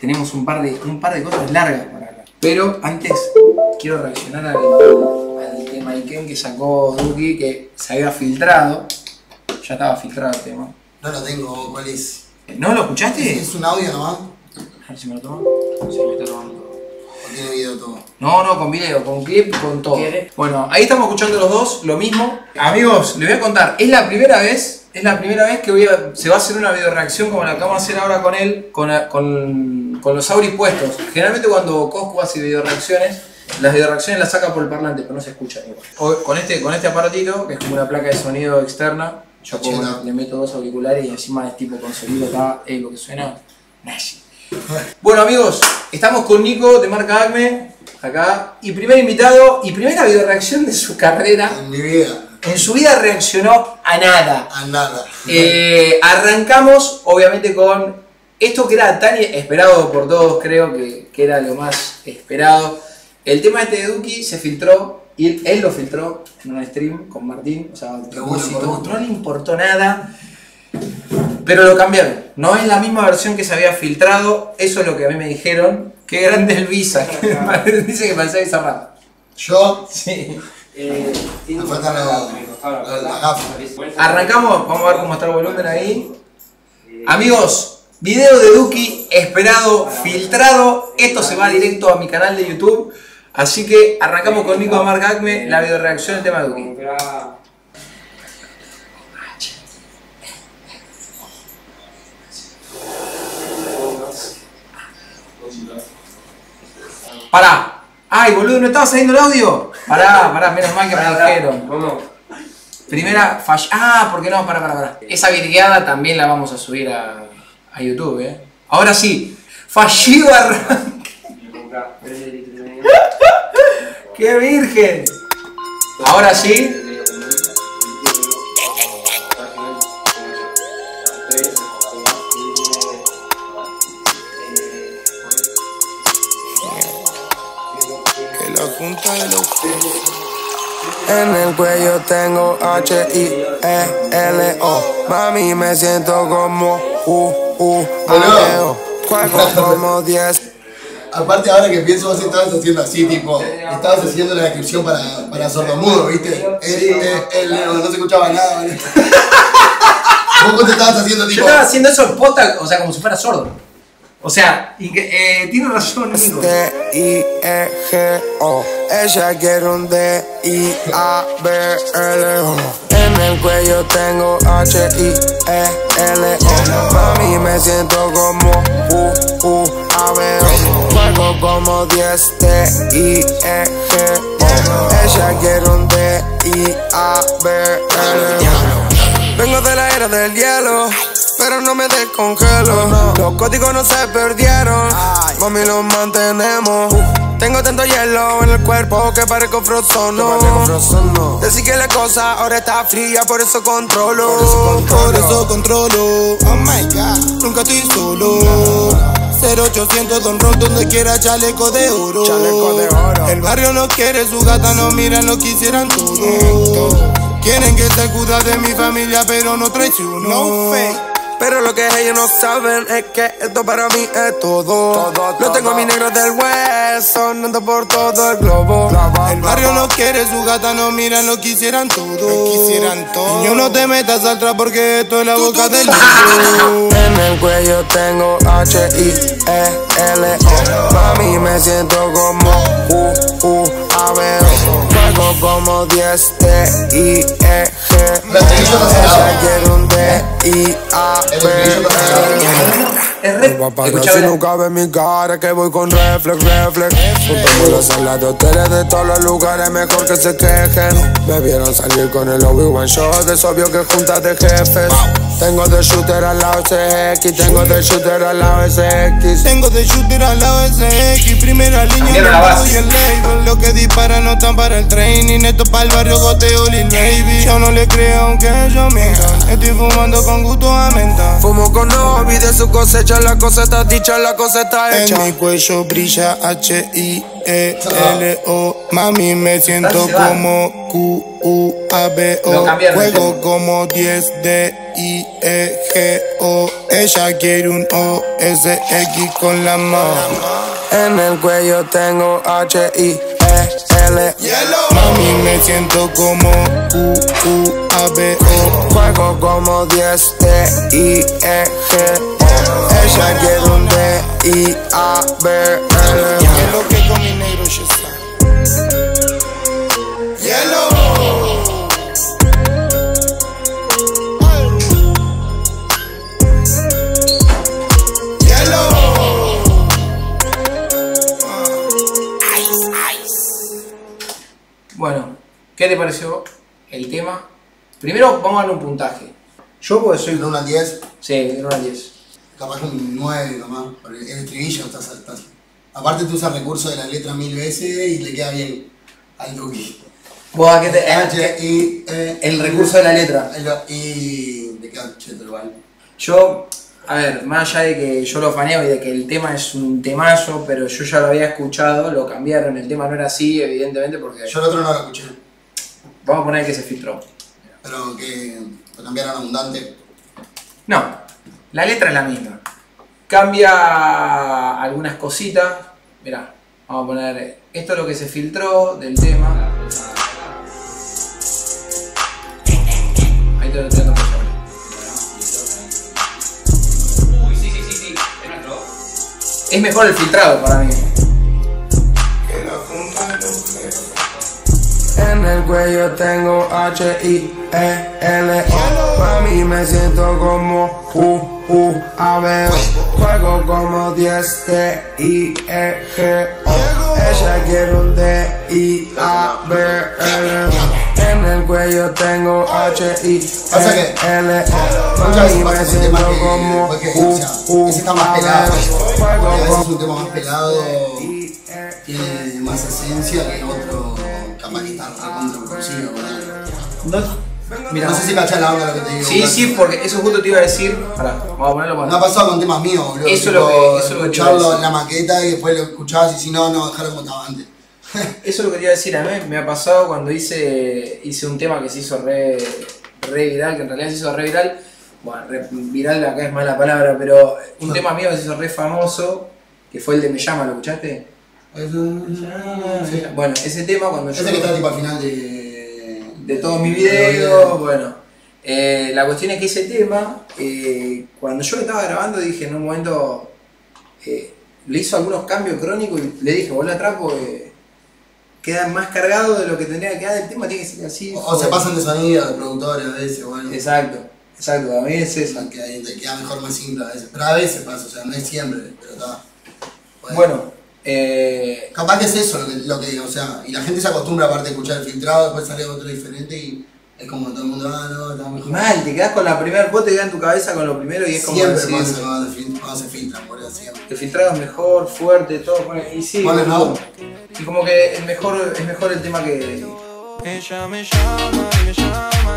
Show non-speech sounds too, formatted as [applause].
tenemos un par de, un par de cosas largas para hablar. Pero antes quiero reaccionar al, al tema Iken que sacó Duki, que se había filtrado. Ya estaba filtrado el tema. No lo tengo, ¿cuál es? ¿No lo escuchaste? ¿Es un audio nomás? A ver si me lo tomo. Sí, me está tomando todo. ¿O tiene video todo? No, no, con video, con clip, con todo. ¿Quiere? Bueno, ahí estamos escuchando los dos, lo mismo. Amigos, les voy a contar, es la primera vez, es la primera vez que voy a, se va a hacer una video reacción como la que vamos a hacer ahora con él, con, con, con los auris puestos. Generalmente cuando Coscu hace video reacciones, las video reacciones las saca por el parlante, pero no se escuchan igual. Hoy, con este, con este aparatito, que es como una placa de sonido externa, yo pongo- le meto dos auriculares y encima es tipo con sonido acá, eh, lo que suena, Nashi. Bueno amigos, estamos con Nico de marca Acme, acá, y primer invitado y primera video reacción de su carrera. En mi vida, En su vida reaccionó a nada. a nada. Eh, arrancamos obviamente con esto que era tan esperado por todos, creo que, que era lo más esperado. El tema este de Duki se filtró, y él, él lo filtró en un stream con Martín, o sea, no le importó nada. Pero lo cambiaron. No es la misma versión que se había filtrado. Eso es lo que a mí me dijeron. Qué grande el Visa. Dice que parecía Visa Rap. Yo, Sí. Eh, me faltan. Arrancamos, vamos a ver cómo está el volumen ahí. Amigos, video de Duki esperado, filtrado. Esto se va directo a mi canal de YouTube. Así que arrancamos con Nico de Marca Acme, la video reacción del tema de Duki. Pará. Ay, boludo, ¿no estaba saliendo el audio? Pará, pará, menos mal que me dijeron. Vamos. Primera falla. Ah, porque no, para, para, para. Esa virgueada también la vamos a subir a, a YouTube, eh. Ahora sí. Fallido arranque. ¡Qué virgen! Ahora sí. En el cuello tengo H-I-E-L-O. Mami, me siento como U, U, Boludo. Juego [laughs] como 10. Aparte ahora que pienso, vos estabas haciendo así, tipo, estabas haciendo la descripción para, para sordomudo, ¿viste? El, el, el- no se escuchaba nada, ¿vale? [laughs] Vos te estabas haciendo Yo tipo, estaba haciendo eso en posta, o sea, como si fuera sordo. O sea, eh, tiene razón, Nico. D-I-E-G-O. Ella quiere un D-I-A-B-L-O. En el cuello tengo H-I-E-L-O. Mami, me siento como U-U-A-B-O. Juego como 10 D-I-E-G-O. Ella quiere un D-I-A-B-L-O. Vengo de la era del hielo, pero no me descongelo. Los códigos no se perdieron, mami los mantenemos. Tengo tanto hielo en el cuerpo que parezco frozono. Decir que la cosa ahora está fría, por eso controlo. Por eso controlo. Oh my god, nunca estoy solo. 0800 Don Rock donde quiera chaleco de oro. Chaleco de oro. El barrio no quiere, su gata no mira, no quisieran todo. Quieren que se cuida de mi familia, pero no traiciono. No fake. Pero lo que ellos no saben es que esto para mí es todo. Lo tengo a mi negro del West, sonando por todo el globo. El barrio no quiere, su gata no mira, lo quisieran todo. quisieran todo. Niño, no te metas atrás porque esto es la boca del lobo. [laughs] En el cuello tengo H-I-E-L-O. Mami, me siento como U-U-A-B-O. Como 10 T-I-E-G. La estrella no se Ella quiere un D-I-A-B-O. Es re. Papá, Escucha, si no cabe en mi cara que voy con reflex, reflex. Juntamos las salas de hoteles de todos los lugares, mejor que se quejen. Me vieron salir con el Obi-Wan Shot, es obvio que juntas de jefes. Tengo de shooter al lado SX, tengo de shooter al lado SX. Tengo de shooter al lado SX, primera línea el y el label. Lo que disparan no están para el training, esto para el barrio Lil Baby. Yo no le creo aunque ellos mientan, estoy fumando con gusto a menta. Fumo con Obi de su cosecha la cosa está dicha, la cosa está hecha. En mi cuello brilla H-I-E-L-O. Mami, me siento como Q-U-A-B-O. Juego como 10 D I E G O. Ella quiere un O S X con la mano. En el cuello tengo H I E L. Mami me siento como Q U A B O. Juego como 10 T I E G O. Ella quiere un D I A B L. Es lo que con mi negro. Yellow. Yellow. ¿Qué te pareció el tema? Primero vamos a darle un puntaje. Yo porque soy... De 1 al 10, Sí, de 1 al 10. capaz un 9 nomás. El estribillo está, está. Aparte tú usas recursos de la letra mil veces y le queda bien al Duki. ¿Vos a qué te- H, I, E. el recurso de la letra. Y le queda cheto igual. Yo, a ver, más allá de que yo lo faneo y de que el tema es un temazo, pero yo ya lo había escuchado, lo cambiaron, el tema no era así, evidentemente, porque Yo el otro no lo escuché, vamos a poner que se filtró. pero que lo cambiaron abundante. No, la letra es la misma. Cambia algunas cositas. Mirá, vamos a poner. Esto es lo que se filtró del tema. Ahí te lo tengo que poner. Es mejor el filtrado para mí. En el cuello tengo H-I-E-L-O. Mami, me siento como U-U-A-B-O. Juego como 10 T-I-E-G-O. Ella quiere un D-I-A-B-L. En el cuello tengo H-I-E-L-O. Mami, me siento como porque, o sea, ese está más pelado. Porque a veces un tema más pelado tiene más esencia que otro está recontra producido. ¿verdad? Mirá. No sé si cachás la onda lo que te digo. Sí, sí, porque eso justo te iba a decir. Pará, vamos a ponerlo Me ha para. pasado con temas míos, boludo. Eso es lo que- eso es lo que te iba a escucharlo en la maqueta y después lo escuchabas y si no, no, dejarlo como estaba antes. [laughs] Eso es lo que te iba a decir a mí. Me ha pasado cuando hice, hice un tema que se hizo re, re viral, que en realidad se hizo re viral. Bueno, re viral acá es mala palabra, pero un Ah. tema mío que se hizo re famoso, que fue el de Me Llama, ¿lo escuchaste? Sí. Bueno, ese tema cuando yo... Ese que está tipo al final de. de todos mis videos, bueno. Eh, la cuestión es que ese tema, eh, cuando yo lo estaba grabando, dije en un momento, eh, le hizo algunos cambios crónicos y le dije, vos la trapo, queda más cargado de lo que tendría que quedar el tema, tiene que ser así. O, o se pasan de sonido de productores a veces, bueno. Exacto, exacto, a mí es O eso. sea, que te queda mejor más simple a veces. Pero a veces pasa, o sea, no es siempre, pero está. Bueno, eh, Capaz que es eso lo que, lo que digo, o sea, y la gente se acostumbra aparte de escuchar el filtrado, después sale otro diferente y es como todo el mundo, ah, no, está mejor. mal, te quedás con la primera, vos te quedás en tu cabeza con lo primero y es como siempre decir, pasa cuando, se fil- cuando se filtran, boludo, siempre. el filtrado es mejor, fuerte, todo, y sí, Ponle, ¿no? y como que es mejor, es mejor el tema que, Ella me llama y me llama